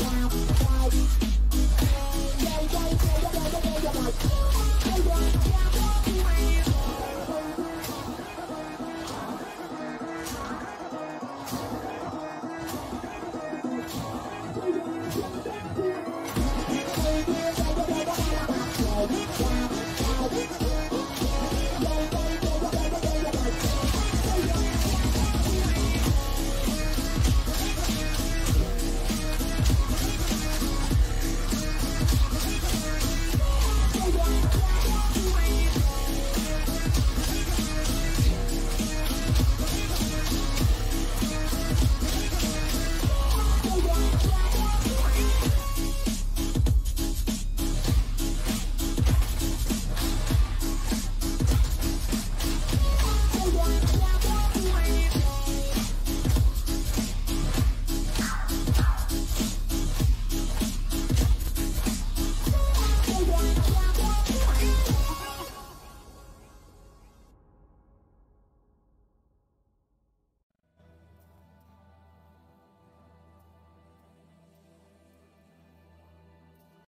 Wow.